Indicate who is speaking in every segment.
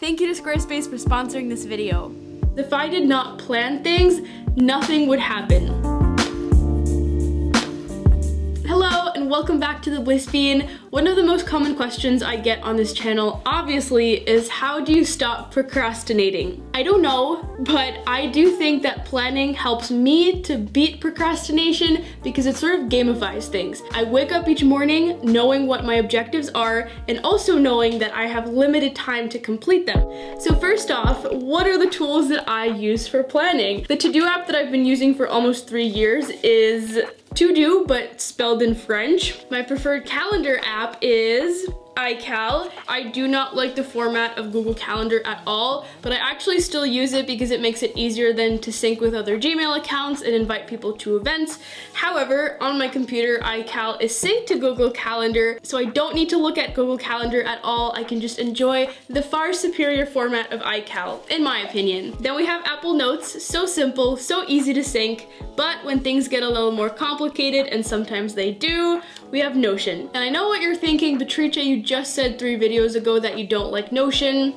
Speaker 1: Thank you to Squarespace for sponsoring this video. If I did not plan things, nothing would happen. And welcome back to the Bliss Bean. One of the most common questions I get on this channel, obviously, is how do you stop procrastinating? I don't know, but I do think that planning helps me to beat procrastination because it sort of gamifies things. I wake up each morning knowing what my objectives are and also knowing that I have limited time to complete them. So first off, what are the tools that I use for planning? The to-do app that I've been using for almost three years is TeuxDeux, but spelled in French. My preferred calendar app is iCal. I do not like the format of Google Calendar at all, but I actually still use it because it makes it easier than to sync with other Gmail accounts and invite people to events. However, on my computer, iCal is synced to Google Calendar, so I don't need to look at Google Calendar at all. I can just enjoy the far superior format of iCal, in my opinion. Then we have Apple Notes, so simple, so easy to sync, but when things get a little more complicated, and sometimes they do, we have Notion. And I know what you're thinking, Beatrice, you just said three videos ago that you don't like Notion.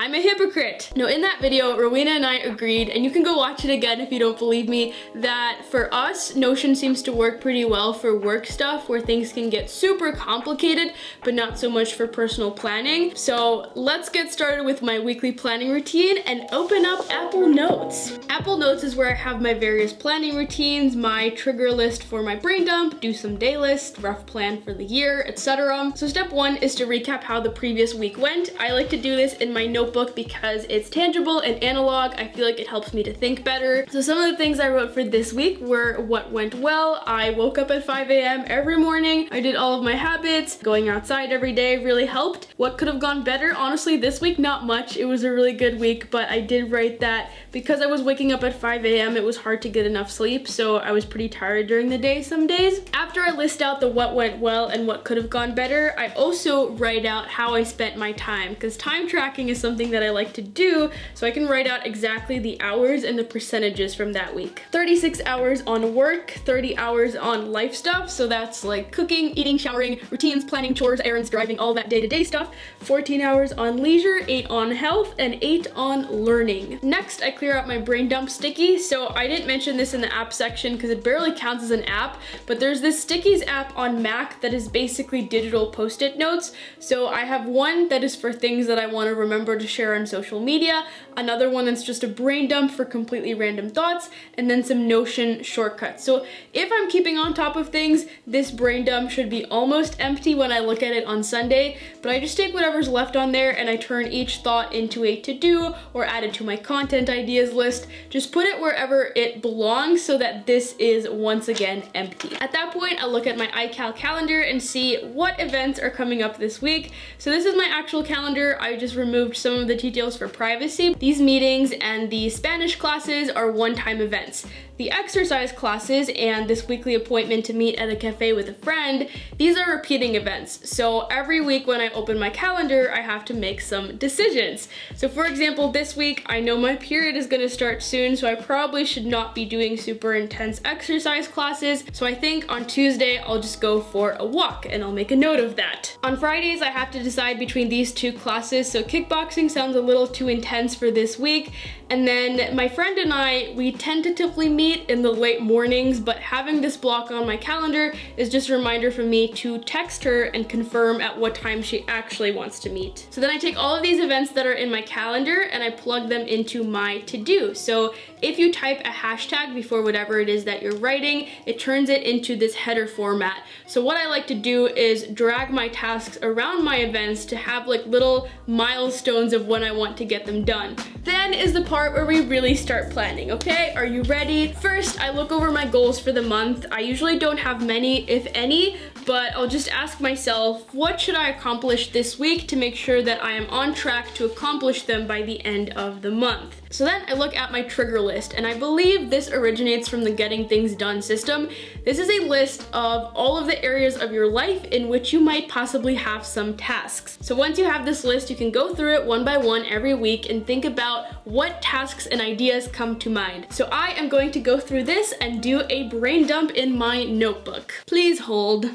Speaker 1: I'm a hypocrite. Now in that video, Rowena and I agreed, and you can go watch it again if you don't believe me, that for us, Notion seems to work pretty well for work stuff where things can get super complicated, but not so much for personal planning. So let's get started with my weekly planning routine and open up Apple Notes. Apple Notes is where I have my various planning routines, my trigger list for my brain dump, do some day list, rough plan for the year, etc. So step one is to recap how the previous week went. I like to do this in my notebook notebook because it's tangible and analog. I feel like it helps me to think better. So some of the things I wrote for this week were what went well. I woke up at 5 a.m. every morning. I did all of my habits. Going outside every day really helped. What could have gone better? Honestly, this week, not much. It was a really good week, but I did write that because I was waking up at 5 a.m., it was hard to get enough sleep, so I was pretty tired during the day some days. After I list out the what went well and what could have gone better, I also write out how I spent my time, because time tracking is something something that I like to do, so I can write out exactly the hours and the percentages from that week. 36 hours on work, 30 hours on life stuff, so that's like cooking, eating, showering, routines, planning, chores, errands, driving, all that day-to-day -day stuff. 14 hours on leisure, 8 on health, and 8 on learning. Next, I clear out my brain dump sticky, so I didn't mention this in the app section because it barely counts as an app, but there's this stickies app on Mac that is basically digital post-it notes. So I have one that is for things that I want to remember to share on social media, another one that's just a brain dump for completely random thoughts, and then some Notion shortcuts. So if I'm keeping on top of things, this brain dump should be almost empty when I look at it on Sunday, but I just take whatever's left on there and I turn each thought into a to-do or add it to my content ideas list. Just put it wherever it belongs so that this is once again empty. At that point, I look at my iCal calendar and see what events are coming up this week. So this is my actual calendar. I just removed some of the details for privacy. These meetings and the Spanish classes are one-time events. The exercise classes and this weekly appointment to meet at a cafe with a friend, these are repeating events. So every week when I open my calendar, I have to make some decisions. So for example, this week, I know my period is gonna start soon, so I probably should not be doing super intense exercise classes. So I think on Tuesday, I'll just go for a walk and I'll make a note of that. On Fridays, I have to decide between these two classes. So kickboxing sounds a little too intense for this week. And then my friend and I, we tentatively meet in the late mornings, but having this block on my calendar is just a reminder for me to text her and confirm at what time she actually wants to meet. So then I take all of these events that are in my calendar and I plug them into my to-do. So if you type a hashtag before whatever it is that you're writing, it turns it into this header format. So what I like to do is drag my tasks around my events to have like little milestones of when I want to get them done. Then is the part where we really start planning, okay? Are you ready? First, I look over my goals for the month. I usually don't have many, if any, but I'll just ask myself, what should I accomplish this week to make sure that I am on track to accomplish them by the end of the month? So then I look at my trigger list, and I believe this originates from the Getting Things Done system. This is a list of all of the areas of your life in which you might possibly have some tasks. So once you have this list, you can go through it one by one every week and think about what tasks and ideas come to mind. So I am going to go through this and do a brain dump in my notebook. Please hold.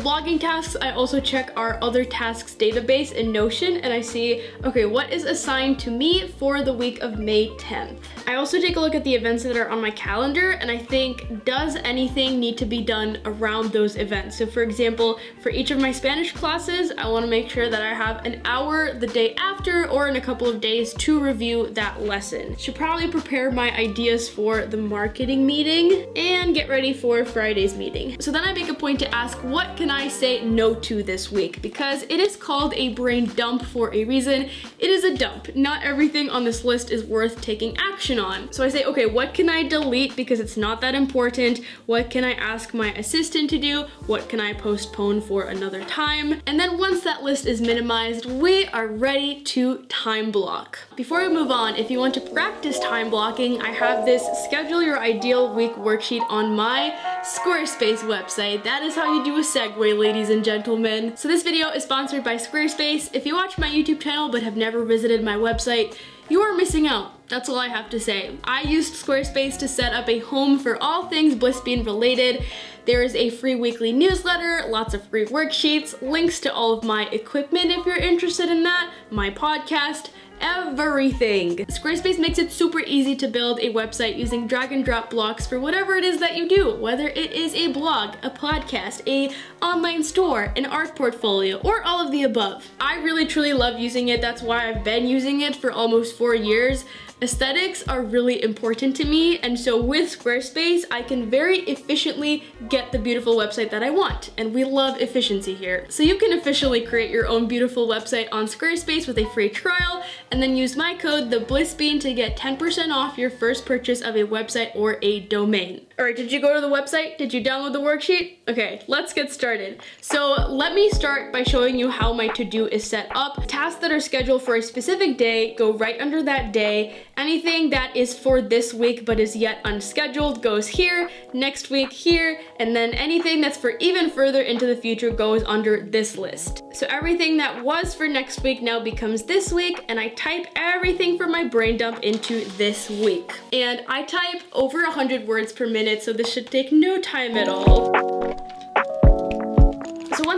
Speaker 1: Blogging tasks, I also check our other tasks database in Notion and I see, okay, what is assigned to me for the week of May 10th? I also take a look at the events that are on my calendar and I think, does anything need to be done around those events? So for example, for each of my Spanish classes, I wanna make sure that I have an hour the day after or in a couple of days to review that lesson. Should probably prepare my ideas for the marketing meeting and get ready for Friday's meeting. So then I make a point to ask, what can I say no to this week? Because it is called a brain dump for a reason. It is a dump. Not everything on this list is worth taking action on. So I say, okay, what can I delete because it's not that important? What can I ask my assistant to do? What can I postpone for another time? And then once that list is minimized, we are ready to time block. Before we move on, if you want to practice time blocking, I have this schedule your ideal week worksheet on my Squarespace website. That is how you do a segue, ladies and gentlemen. So this video is sponsored by Squarespace. If you watch my YouTube channel but have never visited my website, you are missing out. That's all I have to say. I used Squarespace to set up a home for all things Blissbean related. There is a free weekly newsletter, lots of free worksheets, links to all of my equipment if you're interested in that, my podcast, everything. Squarespace makes it super easy to build a website using drag and drop blocks for whatever it is that you do, whether it is a blog, a podcast, a online store, an art portfolio, or all of the above. I really truly love using it. That's why I've been using it for almost four years. Aesthetics are really important to me and so with Squarespace I can very efficiently get the beautiful website that I want and we love efficiency here. So you can officially create your own beautiful website on Squarespace with a free trial and then use my code the Blissbean to get 10% off your first purchase of a website or a domain. Alright, did you go to the website? Did you download the worksheet? Okay, let's get started. So let me start by showing you how my to-do is set up. Tasks that are scheduled for a specific day go right under that day Anything that is for this week but is yet unscheduled goes here, next week here, and then anything that's for even further into the future goes under this list. So everything that was for next week now becomes this week, and I type everything for my brain dump into this week. And I type over 100 words per minute, so this should take no time at all.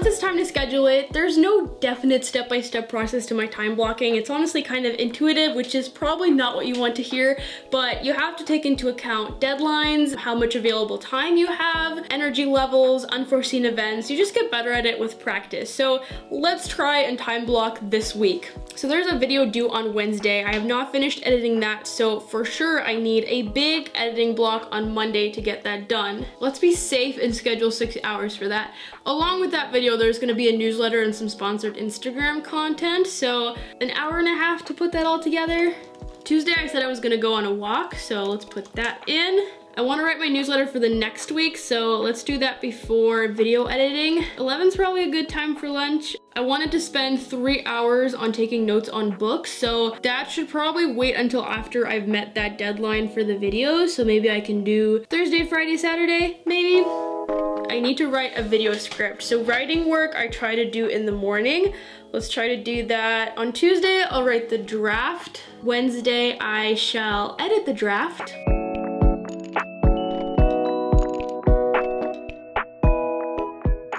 Speaker 1: Once it's time to schedule it, there's no definite step-by-step -step process to my time blocking. It's honestly kind of intuitive, which is probably not what you want to hear, but you have to take into account deadlines, how much available time you have, energy levels, unforeseen events. You just get better at it with practice. So let's try and time block this week. So there's a video due on Wednesday. I have not finished editing that, so for sure I need a big editing block on Monday to get that done. Let's be safe and schedule six hours for that. Along with that video, there's gonna be a newsletter and some sponsored Instagram content. So an hour and a half to put that all together. Tuesday, I said I was gonna go on a walk, so let's put that in. I wanna write my newsletter for the next week, so let's do that before video editing. 11's probably a good time for lunch. I wanted to spend three hours on taking notes on books, so that should probably wait until after I've met that deadline for the video, so maybe I can do Thursday, Friday, Saturday, maybe? I need to write a video script. So writing work I try to do in the morning. Let's try to do that. On Tuesday, I'll write the draft. Wednesday, I shall edit the draft.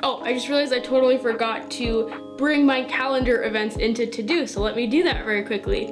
Speaker 1: Oh, I just realized I totally forgot to bring my calendar events into to-do, so let me do that very quickly.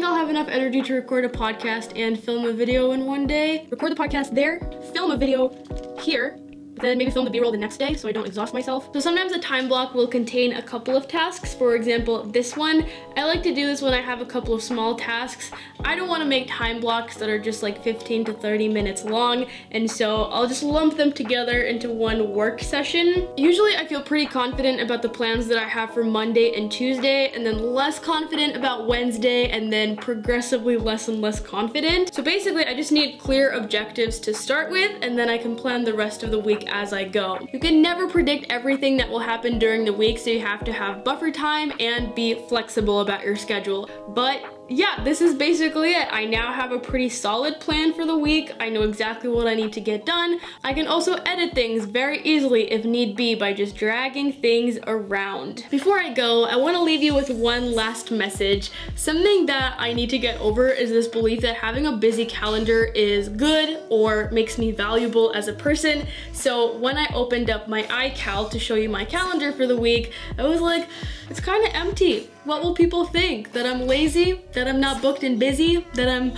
Speaker 1: Think I'll have enough energy to record a podcast and film a video in one day. Record the podcast there, film a video here, then maybe film the b-roll the next day so I don't exhaust myself. So sometimes a time block will contain a couple of tasks. For example, this one, I like to do this when I have a couple of small tasks. I don't wanna make time blocks that are just like 15 to 30 minutes long, and so I'll just lump them together into one work session. Usually I feel pretty confident about the plans that I have for Monday and Tuesday, and then less confident about Wednesday, and then progressively less and less confident. So basically I just need clear objectives to start with, and then I can plan the rest of the week as I go. You can never predict everything that will happen during the week, so you have to have buffer time and be flexible about your schedule. But yeah, this is basically it. I now have a pretty solid plan for the week. I know exactly what I need to get done. I can also edit things very easily if need be by just dragging things around. Before I go, I want to leave you with one last message. Something that I need to get over is this belief that having a busy calendar is good or makes me valuable as a person. So when I opened up my iCal to show you my calendar for the week, I was like, it's kind of empty. What will people think? That I'm lazy? That I'm not booked and busy? That I'm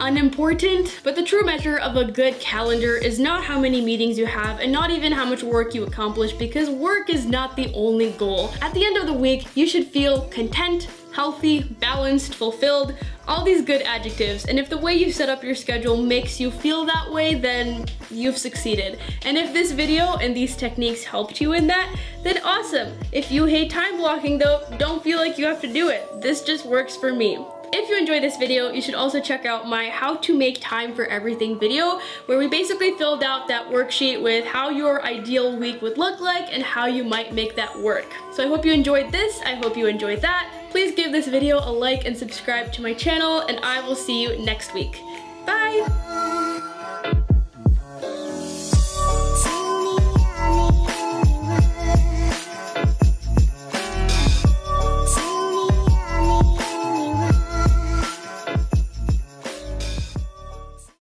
Speaker 1: unimportant. But the true measure of a good calendar is not how many meetings you have and not even how much work you accomplish because work is not the only goal. At the end of the week, you should feel content, healthy, balanced, fulfilled, all these good adjectives. And if the way you set up your schedule makes you feel that way, then you've succeeded. And if this video and these techniques helped you in that, then awesome. If you hate time blocking though, don't feel like you have to do it. This just works for me. If you enjoyed this video, you should also check out my how to make time for everything video, where we basically filled out that worksheet with how your ideal week would look like and how you might make that work. So I hope you enjoyed this, I hope you enjoyed that. Please give this video a like and subscribe to my channel, and I will see you next week. Bye!